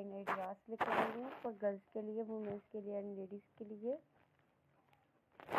Design ideas लेकर आई हूँ for girls के लिए वुमेंस के लिए एंड लेडीज़ के लिए,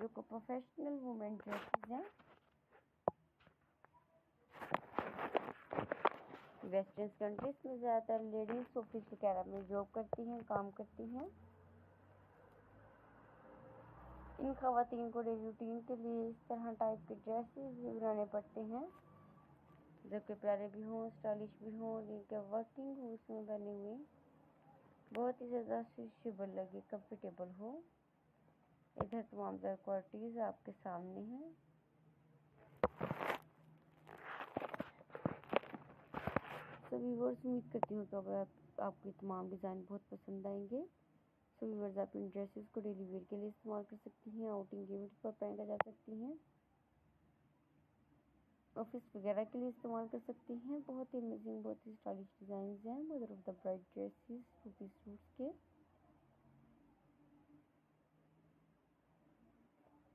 जो को प्रोफेशनल वुमेन ड्रेसेस हैं। वेस्टर्न कंट्रीज़ में ज़्यादातर लेडीज़ ऑफ़िस वगैरह में जॉब करती हैं, काम करती हैं। इन खातन को डेली रूटीन के लिए इस तरह टाइप के ड्रेसेस भी बनाने पड़ते हैं। जो कि प्यारे भी हों स्टाइलिश भी हों, जिनके वर्किंग उसमें बने हुए बहुत ही ज़्यादा सुशेबल लगे कंफर्टेबल हो। इधर तमाम क्वालिटीज़ आपके सामने हैं। सभी वर्ष उम्मीद करती हूँ तो आप, आपके तमाम डिज़ाइन बहुत पसंद आएँगे। सभी वर्ष आप इन ड्रेसेस को डेली वेयर के लिए इस्तेमाल कर सकती हैं आउटिंग इवेंट पर पहना जा सकती हैं। ऑफ़िस वगैरह के लिए इस्तेमाल कर सकती हैं। बहुत ही अमेजिंग बहुत ही स्टाइलिश डिज़ाइन हैं mother of the bright dresses two piece suits के।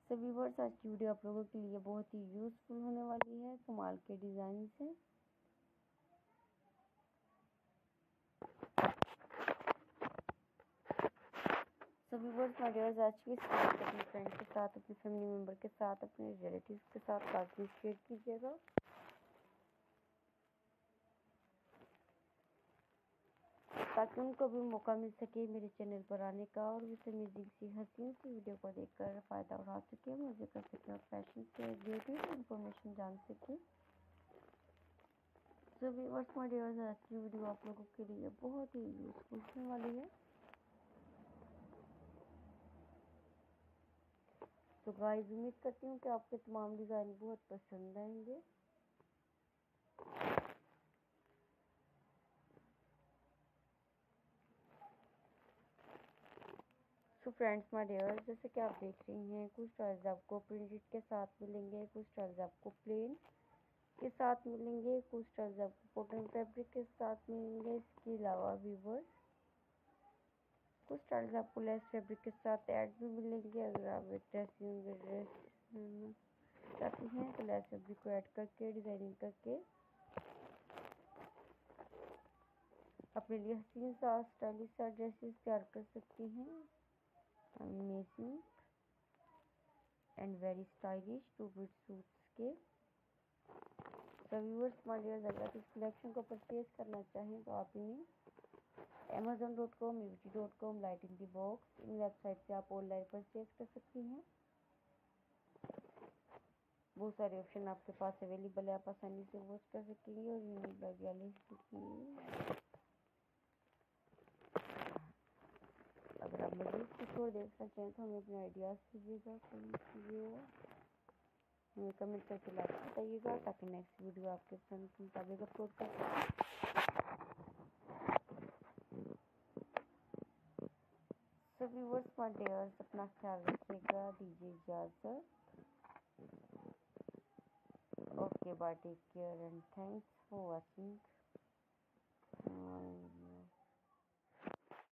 सभी वर्ड्स आज की वीडियो आप लोगों के लिए बहुत ही यूज़फुल होने वाली है, कमाल के डिज़ाइन हैं। सभी वर्ड्स माय डियर्स आज की अपने फ्रेंड के साथ, अपने फैमिली मेंबर के साथ, अपने रिलेटिव के साथ साथ शेयर कीजिएगा। ताकि उनको भी मौका मिल सके मेरे चैनल पर आने का। और उस अमेजिंग सी, हसीन सी वीडियो को देखकर फ़ायदा उठा सके मुझे कर सके और फ़ैशन से रिलेटेड इंफॉर्मेशन जान सके। सभी वर्ष माय डियर्स आज की वीडियो आप लोगों के लिए बहुत ही यूज़फुल होने वाली है। तो गाइस उम्मीद करती हूँ कि आपके तमाम डिज़ाइन बहुत पसंद आएँगे। सो फ्रेंड्स माय डियर जैसे कि आप देख रही हैं, कुछ स्टाइल्स आपको प्रिंटेड के साथ मिलेंगे, कुछ स्टाइल्स आपको प्लेन के साथ मिलेंगे, कुछ स्टाइल्स आपको कॉटन फैब्रिक के साथ मिलेंगे, इसके अलावा व्यूवर्स कुछ स्टाइल्स आपको लेस फैब्रिक के साथ ऐड भी मिलेंगे अगर आप ड्रेसिंग ड्रेस चाहती हैं तो लेस फैब्रिक को ऐड करके डिज़ाइनिंग करके अपने लिए हसीन सा स्टाइलिश सा ड्रेसेस तैयार कर सकती हैं। Amazing and very stylish two bit suits के। सभी व्यूअर्स माय अगर इस कलेक्शन को परचेज करना चाहें तो आप इन्हें Amazon dot com UT dot com Light in the Box in website से आप ऑनलाइन परचेज कर सकती हैं। बहुत सारे ऑप्शन आपके पास अवेलेबल है। आप आसानी से वॉच कर सकेंगे और यूनिक अगर आप मजीद कुछ और देखना चाहें तो हमें अपने आइडियाज़ कीजिएगा कमेंट कीजिएगा। हमें कमेंट करके लाइक बताइएगा ताकि नेक्स्ट वीडियो आपके पसंद के मुताबिक अपलोड कर सकें। सो व्यूवर्स माय डियर्स अपना ख्याल रखिएगा दीजिए इजाज़त okay bye take care and thanks for watching